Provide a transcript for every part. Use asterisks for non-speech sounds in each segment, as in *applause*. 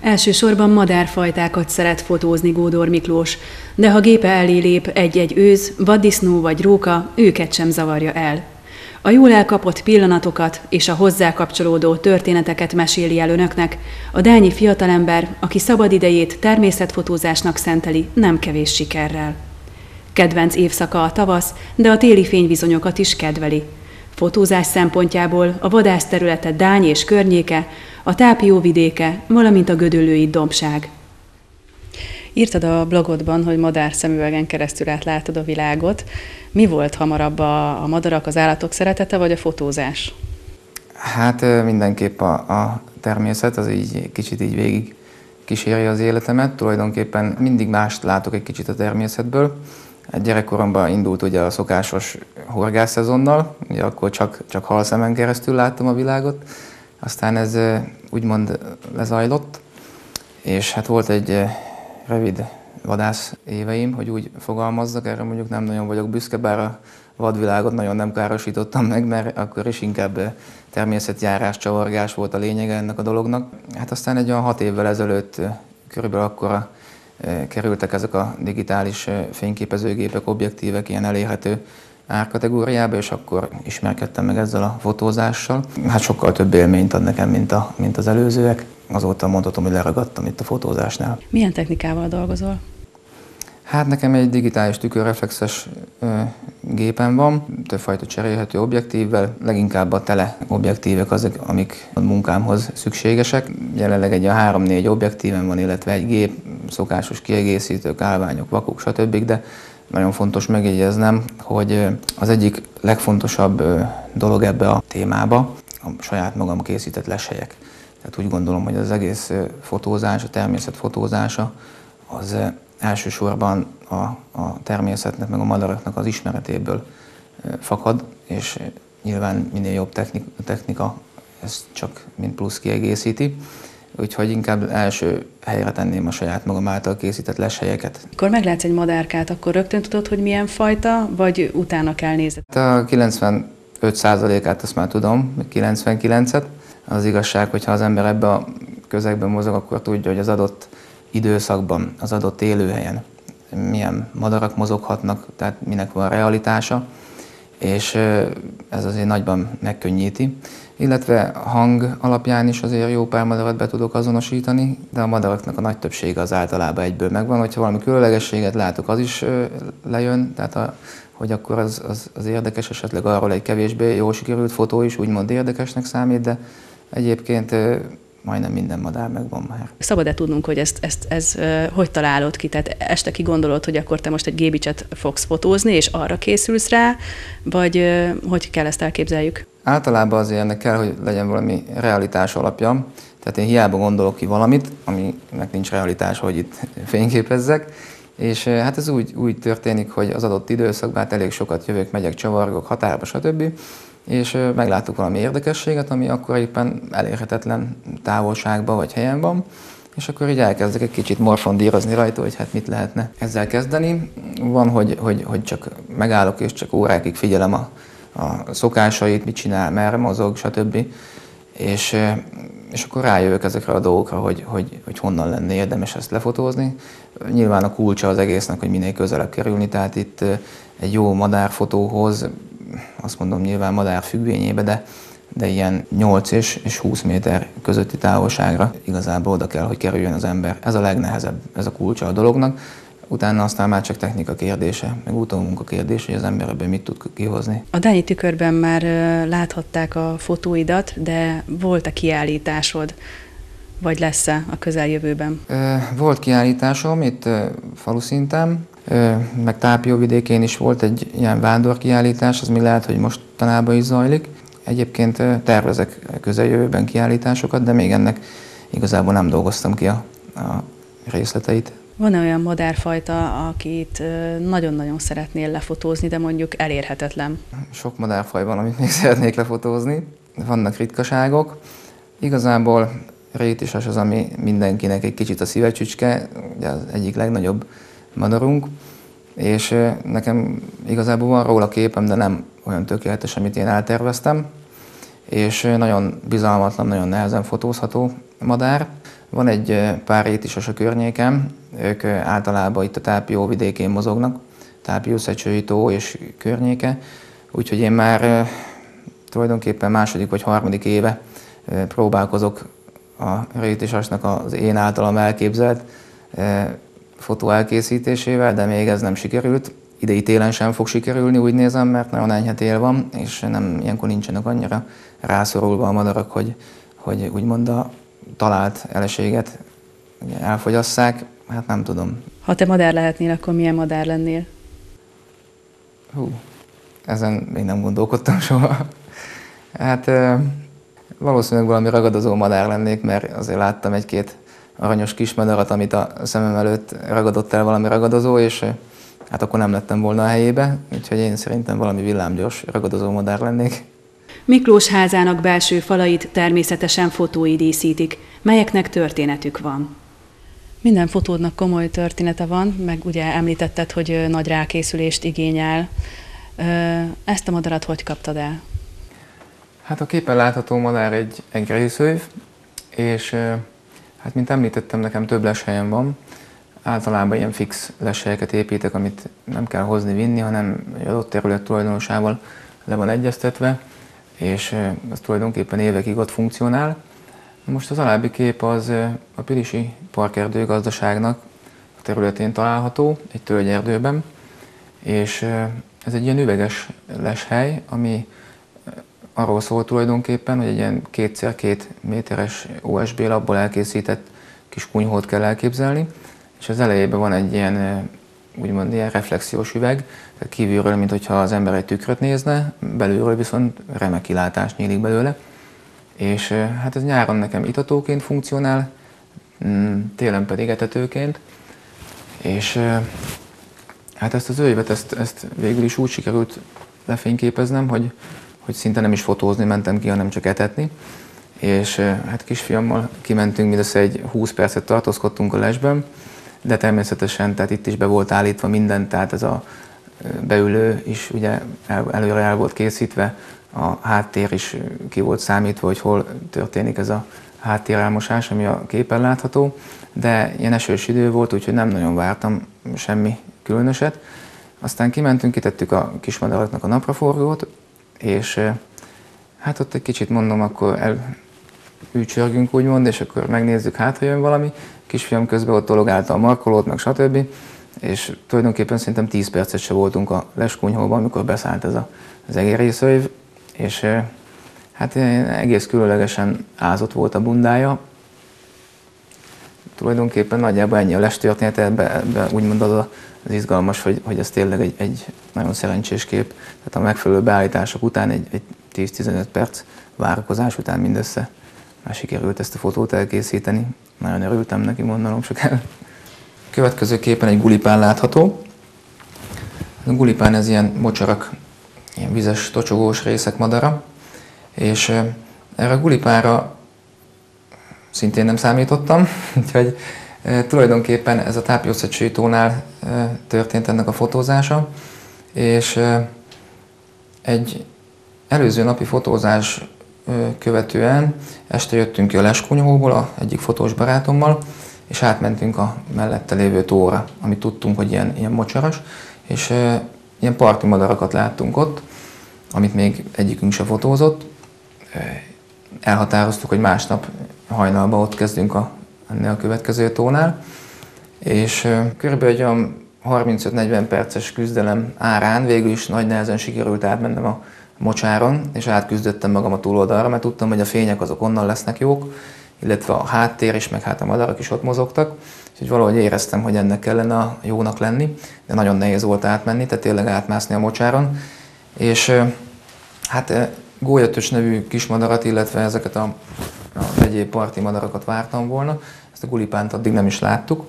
Elsősorban madárfajtákat szeret fotózni Gódor Miklós, de ha gépe elé lép egy-egy őz, vaddisznó vagy róka, őket sem zavarja el. A jól elkapott pillanatokat és a hozzá kapcsolódó történeteket meséli el önöknek, a dányi fiatalember, aki szabadidejét természetfotózásnak szenteli nem kevés sikerrel. Kedvenc évszaka a tavasz, de a téli fényvizonyokat is kedveli. Fotózás szempontjából a vadász területe Dány és környéke, a Tápió vidéke, valamint a Gödöllői dombság. Írtad a blogodban, hogy madár szemüvegen keresztül átlátod a világot. Mi volt hamarabb a, a madarak, az állatok szeretete, vagy a fotózás? Hát mindenképp a, a természet, az így kicsit így végig kíséri az életemet. Tulajdonképpen mindig mást látok egy kicsit a természetből. Hát gyerekkoromban indult ugye a szokásos horgászszezonnal, ugye akkor csak, csak halszemen keresztül láttam a világot, aztán ez úgymond lezajlott, és hát volt egy rövid vadász éveim, hogy úgy fogalmazzak, erre mondjuk nem nagyon vagyok büszke, bár a vadvilágot nagyon nem károsítottam meg, mert akkor is inkább természetjárás, csavargás volt a lényege ennek a dolognak. Hát aztán egy olyan hat évvel ezelőtt körülbelül akkora kerültek ezek a digitális fényképezőgépek, objektívek ilyen elérhető árkategóriába, és akkor ismerkedtem meg ezzel a fotózással. Hát sokkal több élményt ad nekem, mint, a, mint az előzőek. Azóta mondhatom, hogy leragadtam itt a fotózásnál. Milyen technikával dolgozol? Hát nekem egy digitális tükörreflexes gépen van, többfajta cserélhető objektívvel, leginkább a tele objektívek azok, amik a munkámhoz szükségesek. Jelenleg egy a 3-4 objektíven van, illetve egy gép, szokásos kiegészítők, állványok, vakuk, stb. De nagyon fontos megjegyeznem, hogy az egyik legfontosabb dolog ebbe a témába a saját magam készített leshelyek. Tehát úgy gondolom, hogy az egész fotózás, a természet fotózása az elsősorban a, a természetnek, meg a madaraknak az ismeretéből fakad, és nyilván minél jobb technika, technika ezt csak mint plusz kiegészíti úgyhogy inkább első helyre tenném a saját magam által készített leshelyeket. Akkor meglátsz egy madárkát, akkor rögtön tudod, hogy milyen fajta, vagy utána kell nézni? A 95%-át azt már tudom, 99-et. Az igazság, hogyha az ember ebbe a közegben mozog, akkor tudja, hogy az adott időszakban, az adott élőhelyen milyen madarak mozoghatnak, tehát minek van realitása, és ez azért nagyban megkönnyíti illetve hang alapján is azért jó pár madarat be tudok azonosítani, de a madaraknak a nagy többsége az általában egyből megvan. Hogyha valami különlegességet látok, az is lejön, tehát a, hogy akkor az, az, az érdekes, esetleg arról egy kevésbé jó sikerült fotó is úgymond érdekesnek számít, de egyébként majdnem minden madár megvan már. Szabad-e tudnunk, hogy ezt, ezt ez, hogy találod ki? Tehát este ki gondolod, hogy akkor te most egy gébicset fogsz fotózni, és arra készülsz rá, vagy hogy kell ezt elképzeljük? Általában azért ennek kell, hogy legyen valami realitás alapja. Tehát én hiába gondolok ki valamit, aminek nincs realitás, hogy itt *laughs* fényképezzek, és hát ez úgy, úgy történik, hogy az adott időszakban hát elég sokat jövök, megyek, csavargok, határba, stb és megláttuk valami érdekességet, ami akkor éppen elérhetetlen távolságban vagy helyen van, és akkor így elkezdek egy kicsit morfondírozni rajta, hogy hát mit lehetne ezzel kezdeni. Van, hogy, hogy, hogy csak megállok és csak órákig figyelem a, a szokásait, mit csinál, merre mozog, stb. És, és akkor rájövök ezekre a dolgokra, hogy, hogy, hogy honnan lenne érdemes ezt lefotózni. Nyilván a kulcsa az egésznek, hogy minél közelebb kerülni, tehát itt egy jó madárfotóhoz azt mondom nyilván madár függvényébe, de, de ilyen 8 és, és 20 méter közötti távolságra igazából oda kell, hogy kerüljön az ember. Ez a legnehezebb, ez a kulcsa a dolognak. Utána aztán már csak technika kérdése, meg utómunka kérdése, hogy az ember ebből mit tud kihozni. A Dányi tükörben már láthatták a fotóidat, de volt-e kiállításod? vagy lesz-e a közeljövőben? Volt kiállításom itt falu szinten, meg Tápió vidékén is volt egy ilyen vándorkiállítás, az mi lehet, hogy most tanában is zajlik. Egyébként tervezek közeljövőben kiállításokat, de még ennek igazából nem dolgoztam ki a, a részleteit. Van-e olyan madárfajta, akit nagyon-nagyon szeretnél lefotózni, de mondjuk elérhetetlen? Sok madárfaj van, amit még *laughs* szeretnék lefotózni. Vannak ritkaságok. Igazából rétisas az, ami mindenkinek egy kicsit a szívecsücske, ugye az egyik legnagyobb madarunk. és nekem igazából van róla képem, de nem olyan tökéletes, amit én elterveztem, és nagyon bizalmatlan, nagyon nehezen fotózható madár. Van egy pár rétisos a környéken, ők általában itt a Tápió vidékén mozognak, Tápió, Szecsői és környéke, úgyhogy én már tulajdonképpen második vagy harmadik éve próbálkozok a rétisasnak az én általam elképzelt fotó elkészítésével, de még ez nem sikerült. Idei ítélen sem fog sikerülni, úgy nézem, mert nagyon enyhe tél van, és nem, ilyenkor nincsenek annyira rászorulva a madarak, hogy, hogy úgymond a talált eleséget elfogyasszák. Hát nem tudom. Ha te madár lehetnél, akkor milyen madár lennél? Hú, ezen még nem gondolkodtam *laughs* soha. Hát valószínűleg valami ragadozó madár lennék, mert azért láttam egy-két aranyos kismadarat, amit a szemem előtt ragadott el valami ragadozó, és hát akkor nem lettem volna a helyébe, úgyhogy én szerintem valami villámgyors ragadozó madár lennék. Miklós házának belső falait természetesen fotói díszítik, melyeknek történetük van. Minden fotódnak komoly története van, meg ugye említetted, hogy nagy rákészülést igényel. Ezt a madarat hogy kaptad el? Hát a képen látható madár egy engedélyszőv, és hát mint említettem, nekem több leshelyem van. Általában ilyen fix leshelyeket építek, amit nem kell hozni, vinni, hanem egy adott terület tulajdonosával le van egyeztetve, és ez tulajdonképpen évekig ott funkcionál. Most az alábbi kép az a Pilisi Parkerdő gazdaságnak a területén található, egy tölgyerdőben, és ez egy ilyen üveges leshely, ami arról szól tulajdonképpen, hogy egy ilyen kétszer két méteres OSB labból elkészített kis kunyhót kell elképzelni, és az elejében van egy ilyen úgymond ilyen reflexiós üveg, tehát kívülről, mint hogyha az ember egy tükröt nézne, belülről viszont remek kilátás nyílik belőle. És hát ez nyáron nekem itatóként funkcionál, mm, télen pedig etetőként, és hát ezt az őjvet, ezt, ezt végül is úgy sikerült lefényképeznem, hogy hogy szinte nem is fotózni mentem ki, hanem csak etetni. És hát kisfiammal kimentünk, mindössze egy 20 percet tartózkodtunk a lesben, de természetesen tehát itt is be volt állítva minden, tehát ez a beülő is ugye el, előre el volt készítve, a háttér is ki volt számítva, hogy hol történik ez a háttérelmosás, ami a képen látható, de ilyen esős idő volt, úgyhogy nem nagyon vártam semmi különöset. Aztán kimentünk, kitettük a kismadaraknak a napraforgót, és hát ott egy kicsit mondom, akkor elücsörgünk úgymond, és akkor megnézzük, hát ha jön valami. Kisfiam közben ott tologálta a markolót, meg stb. És tulajdonképpen szerintem 10 percet se voltunk a leskunyhóban, amikor beszállt ez a, az egérészőv, és hát egész különlegesen ázott volt a bundája. Tulajdonképpen nagyjából ennyi a les története, ebbe, ebbe úgymond az az izgalmas, hogy, hogy ez tényleg egy, egy nagyon szerencsés kép. Tehát a megfelelő beállítások után egy, egy 10-15 perc várakozás után mindössze már sikerült ezt a fotót elkészíteni. Nagyon örültem neki, mondanom csak el. Következő képen egy gulipán látható. A gulipán ez ilyen mocsarak, ilyen vizes, tocsogós részek madara, és erre a gulipára szintén nem számítottam, *laughs* úgyhogy tulajdonképpen ez a tápjószacsőtónál e, történt ennek a fotózása, és egy előző napi fotózás követően este jöttünk ki a Leskunyhóból a egyik fotós barátommal, és átmentünk a mellette lévő tóra, amit tudtunk, hogy ilyen, ilyen mocsaras, és ilyen parti madarakat láttunk ott, amit még egyikünk se fotózott. Elhatároztuk, hogy másnap hajnalban ott kezdünk a, ennél a következő tónál, és körülbelül egy olyan 35-40 perces küzdelem árán végül is nagy nehezen sikerült átmennem a mocsáron, és átküzdöttem magam a túloldalra, mert tudtam, hogy a fények azok onnan lesznek jók, illetve a háttér is, meg hát a madarak is ott mozogtak, és valahogy éreztem, hogy ennek kellene a jónak lenni, de nagyon nehéz volt átmenni, tehát tényleg átmászni a mocsáron. És hát gólyatös nevű kismadarat, illetve ezeket a, a egyéb parti madarakat vártam volna, ezt a gulipánt addig nem is láttuk,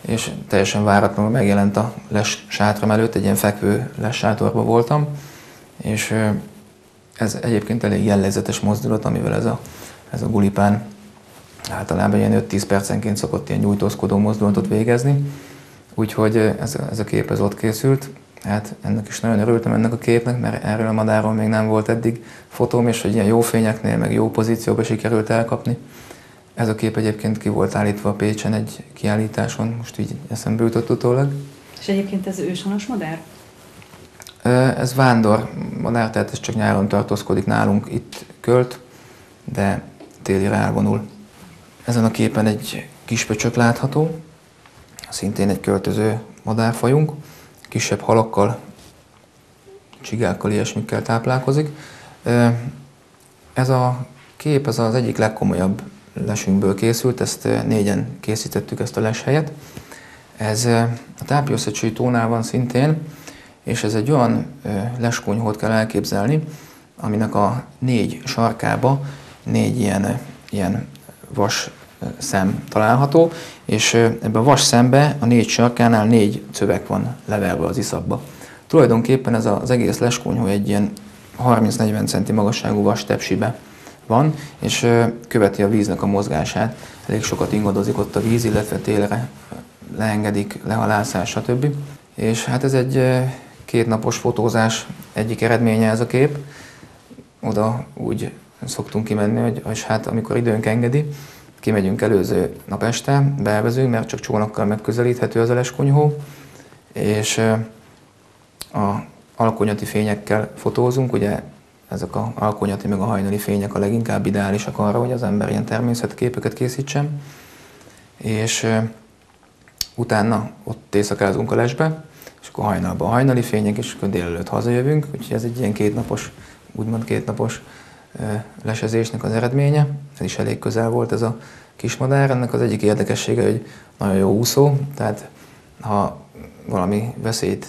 és teljesen váratlanul megjelent a les sátram előtt, egy ilyen fekvő les sátorban voltam, és ez egyébként elég jellegzetes mozdulat, amivel ez a, ez a gulipán általában ilyen 5-10 percenként szokott ilyen nyújtózkodó mozdulatot végezni. Úgyhogy ez, ez a kép ez ott készült. Hát ennek is nagyon örültem ennek a képnek, mert erről a madáról még nem volt eddig fotóm, és hogy ilyen jó fényeknél, meg jó pozícióba sikerült elkapni. Ez a kép egyébként ki volt állítva Pécsen egy kiállításon, most így eszembe jutott utólag. És egyébként ez őshonos madár? Ez vándor madár, tehát ez csak nyáron tartózkodik nálunk, itt költ, de télire elvonul. Ezen a képen egy kis pöcsök látható, szintén egy költöző madárfajunk, kisebb halakkal, csigákkal, ilyesmikkel táplálkozik. Ez a kép ez az egyik legkomolyabb lesünkből készült, ezt négyen készítettük ezt a leshelyet. Ez a tápjószecsői tónál van szintén, és ez egy olyan leskonyhót kell elképzelni, aminek a négy sarkába négy ilyen, ilyen vas szem található, és ebben a vas szembe a négy sarkánál négy cövek van levelve az iszapba. Tulajdonképpen ez az egész leskonyhó egy ilyen 30-40 cm magasságú vas tepsibe van, és követi a víznek a mozgását. Elég sokat ingadozik ott a víz, illetve télre leengedik, lehalászás, stb. És hát ez egy kétnapos fotózás egyik eredménye ez a kép. Oda úgy szoktunk kimenni, hogy és hát amikor időnk engedi, kimegyünk előző nap este, beelvezünk, mert csak csónakkal megközelíthető az eleskonyhó, és a alkonyati fényekkel fotózunk, ugye ezek a alkonyati meg a hajnali fények a leginkább ideálisak arra, hogy az ember ilyen természetképeket készítsen, és utána ott éjszakázunk a lesbe, akkor hajnalban hajnali fények, és akkor délelőtt hazajövünk, úgyhogy ez egy ilyen kétnapos, úgymond kétnapos lesezésnek az eredménye. Ez is elég közel volt ez a kismadár. Ennek az egyik érdekessége, hogy nagyon jó úszó, tehát ha valami veszélyt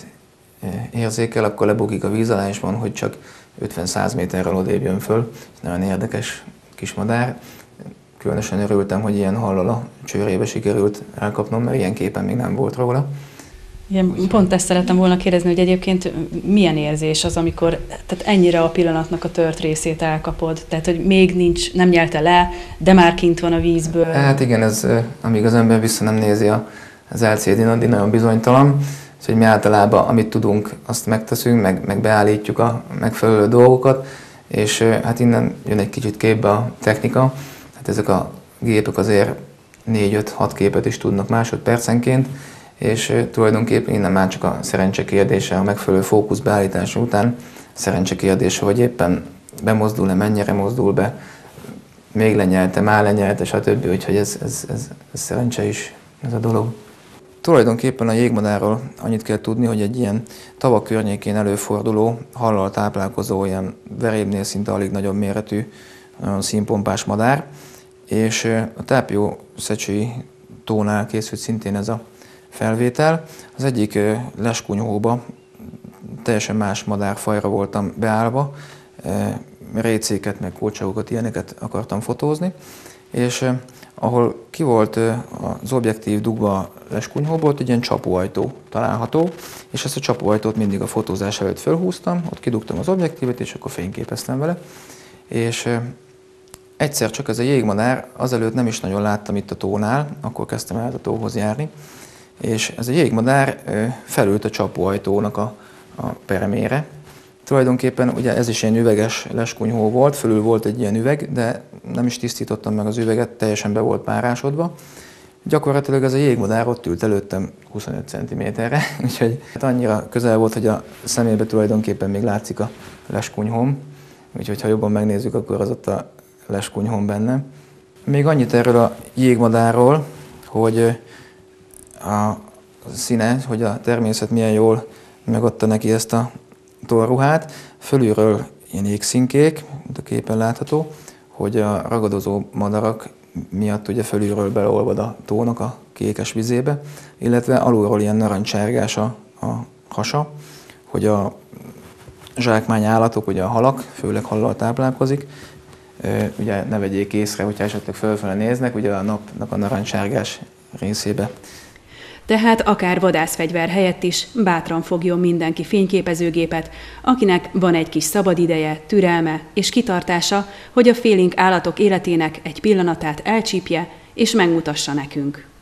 érzékel, akkor lebukik a víz alá, és van, hogy csak 50-100 méterrel odébb jön föl. Ez nagyon érdekes kismadár. Különösen örültem, hogy ilyen hallal a csőrébe sikerült elkapnom, mert ilyen képen még nem volt róla. Igen, pont ezt szerettem volna kérdezni, hogy egyébként milyen érzés az, amikor tehát ennyire a pillanatnak a tört részét elkapod, tehát hogy még nincs, nem nyelte le, de már kint van a vízből. Hát igen, ez amíg az ember vissza nem nézi a, az LCD-n, addig nagyon bizonytalan, hogy mi általában amit tudunk, azt megteszünk, meg, meg beállítjuk a megfelelő dolgokat, és hát innen jön egy kicsit képbe a technika, hát ezek a gépek azért 4-5-6 képet is tudnak másodpercenként, és tulajdonképpen innen már csak a szerencse kérdése, a megfelelő fókusz beállítása után szerencse kérdése, hogy éppen bemozdul-e, mennyire mozdul be, még lenyelte, már lenyelte, stb. Úgyhogy ez, ez, ez, ez szerencse is ez a dolog. Tulajdonképpen a jégmadárról annyit kell tudni, hogy egy ilyen tavak környékén előforduló, hallal táplálkozó, ilyen verébnél szinte alig nagyobb méretű, színpompás madár, és a tápjó szecsői tónál készült szintén ez a felvétel. Az egyik leskunyhóba teljesen más madárfajra voltam beállva, récéket, meg kócsagokat, ilyeneket akartam fotózni, és ahol ki volt az objektív dugva leskunyhóból, ott egy ilyen csapóajtó található, és ezt a csapóajtót mindig a fotózás előtt felhúztam, ott kidugtam az objektívet, és akkor fényképeztem vele. És egyszer csak ez a jégmadár, azelőtt nem is nagyon láttam itt a tónál, akkor kezdtem el a tóhoz járni, és ez a jégmadár felült a csapóajtónak a, a peremére. Tulajdonképpen ugye ez is ilyen üveges leskunyhó volt, fölül volt egy ilyen üveg, de nem is tisztítottam meg az üveget, teljesen be volt párásodva. Gyakorlatilag ez a jégmadár ott ült előttem 25 cm-re, *laughs* úgyhogy hát annyira közel volt, hogy a szemébe tulajdonképpen még látszik a leskunyhóm, úgyhogy ha jobban megnézzük, akkor az ott a leskunyhóm benne. Még annyit erről a jégmadárról, hogy a színe, hogy a természet milyen jól megadta neki ezt a torruhát. Fölülről ilyen égszínkék, mint a képen látható, hogy a ragadozó madarak miatt ugye fölülről beleolvad a tónak a kékes vizébe, illetve alulról ilyen narancsárgás a, a hasa, hogy a zsákmány állatok, ugye a halak, főleg hallal táplálkozik, ugye ne vegyék észre, hogyha esetleg fölfele néznek, ugye a napnak a narancsárgás részébe tehát akár vadászfegyver helyett is bátran fogjon mindenki fényképezőgépet, akinek van egy kis szabadideje, türelme és kitartása, hogy a félénk állatok életének egy pillanatát elcsípje és megmutassa nekünk.